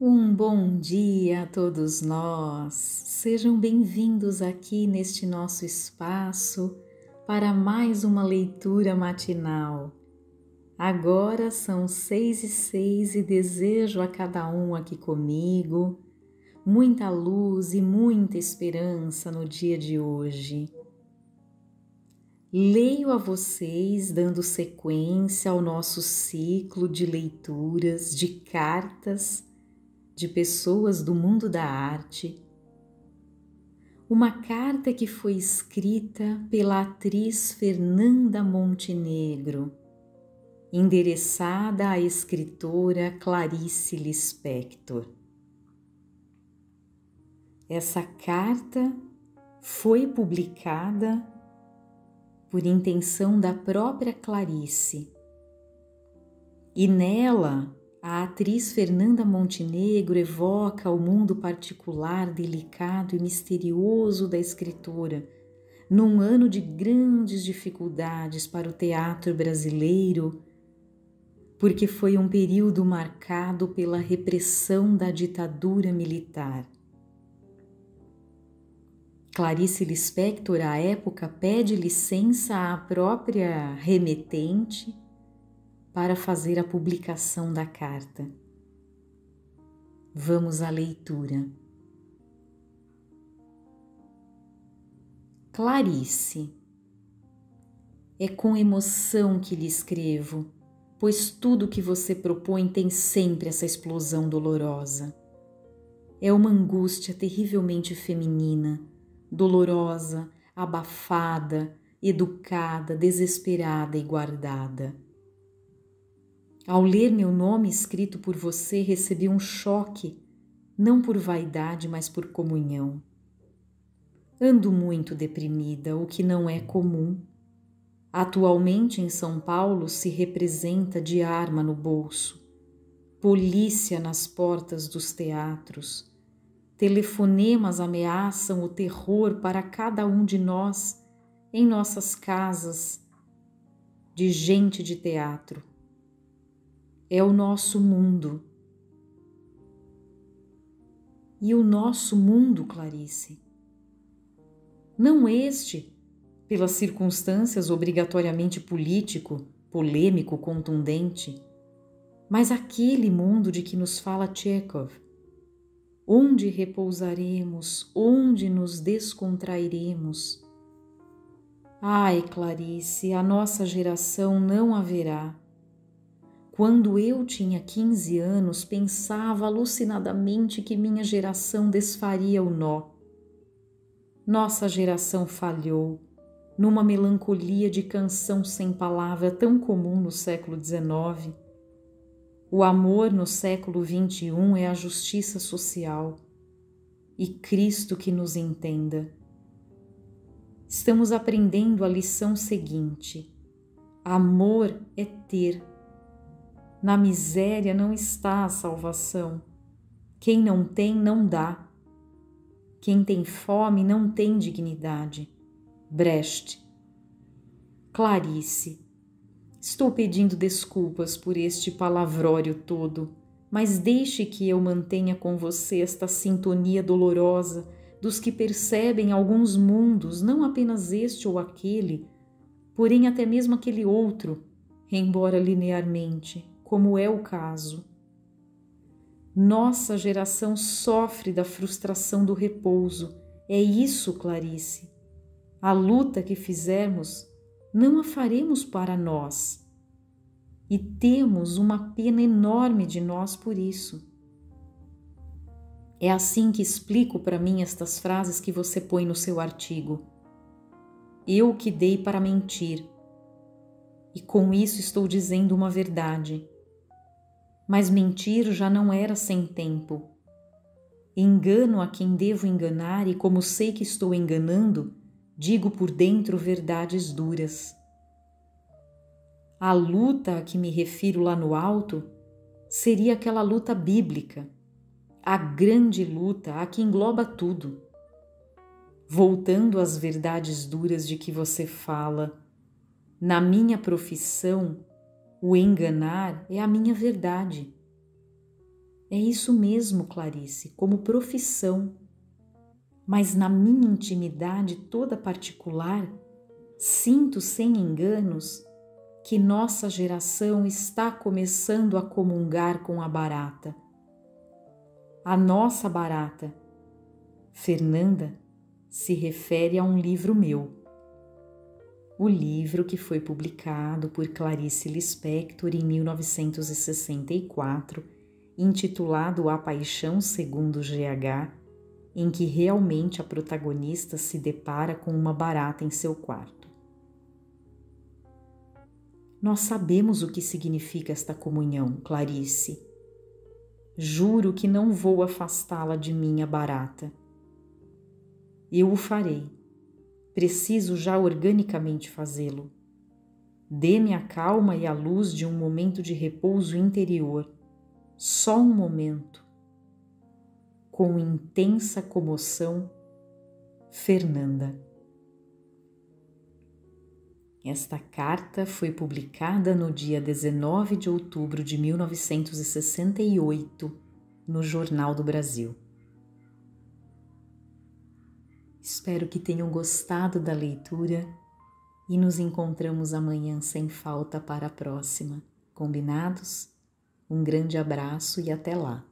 Bom dia a todos nós. Sejam bem-vindos aqui neste nosso espaço para mais uma leitura matinal. Agora são seis e seis e desejo a cada um aqui comigo muita luz e muita esperança no dia de hoje. Leio a vocês, dando sequência ao nosso ciclo de leituras de cartas de pessoas do mundo da arte, uma carta que foi escrita pela atriz Fernanda Montenegro, endereçada à escritora Clarice Lispector. Essa carta foi publicada por intenção da própria Clarice e nela a atriz Fernanda Montenegro evoca o mundo particular, delicado e misterioso da escritora, num ano de grandes dificuldades para o teatro brasileiro, porque foi um período marcado pela repressão da ditadura militar. Clarice Lispector, à época, pede licença à própria remetente para fazer a publicação da carta. Vamos à leitura. Clarice, é com emoção que lhe escrevo, pois tudo que você propõe tem sempre essa explosão dolorosa. É uma angústia terrivelmente feminina, dolorosa, abafada, educada, desesperada e guardada. Ao ler meu nome escrito por você, recebi um choque, não por vaidade, mas por comunhão. Ando muito deprimida, o que não é comum. Atualmente em São Paulo se representa de arma no bolso, polícia nas portas dos teatros, telefonemas ameaçam o terror para cada um de nós em nossas casas de gente de teatro é o nosso mundo. E o nosso mundo, Clarice? Não este, pelas circunstâncias obrigatoriamente político, polêmico, contundente, mas aquele mundo de que nos fala Chekhov. Onde repousaremos, onde nos descontrairemos? Ai, Clarice, a nossa geração não haverá quando eu tinha 15 anos, pensava alucinadamente que minha geração desfaria o nó. Nossa geração falhou numa melancolia de canção sem palavra tão comum no século XIX. O amor no século XXI é a justiça social e Cristo que nos entenda. Estamos aprendendo a lição seguinte: amor é ter na miséria não está a salvação. Quem não tem, não dá. Quem tem fome não tem dignidade. Brecht. Clarice. Estou pedindo desculpas por este palavrório todo, mas deixe que eu mantenha com você esta sintonia dolorosa dos que percebem alguns mundos, não apenas este ou aquele, porém até mesmo aquele outro, embora linearmente como é o caso. Nossa geração sofre da frustração do repouso. É isso, Clarice. A luta que fizermos não a faremos para nós. E temos uma pena enorme de nós por isso. É assim que explico para mim estas frases que você põe no seu artigo. Eu que dei para mentir. E com isso estou dizendo uma verdade. Mas mentir já não era sem tempo. Engano a quem devo enganar, e como sei que estou enganando, digo por dentro verdades duras. A luta a que me refiro lá no alto seria aquela luta bíblica, a grande luta, a que engloba tudo. Voltando às verdades duras de que você fala, na minha profissão o enganar é a minha verdade. É isso mesmo, Clarice, como profissão. Mas na minha intimidade toda particular, sinto sem enganos que nossa geração está começando a comungar com a barata. A nossa barata, Fernanda, se refere a um livro meu. O livro que foi publicado por Clarice Lispector em 1964, intitulado A Paixão segundo GH, em que realmente a protagonista se depara com uma barata em seu quarto. Nós sabemos o que significa esta comunhão, Clarice. Juro que não vou afastá-la de minha barata. Eu o farei. Preciso já organicamente fazê-lo. Dê-me a calma e a luz de um momento de repouso interior, só um momento. Com intensa comoção, Fernanda. Esta carta foi publicada no dia 19 de outubro de 1968 no Jornal do Brasil. Espero que tenham gostado da leitura e nos encontramos amanhã sem falta para a próxima. Combinados? Um grande abraço e até lá!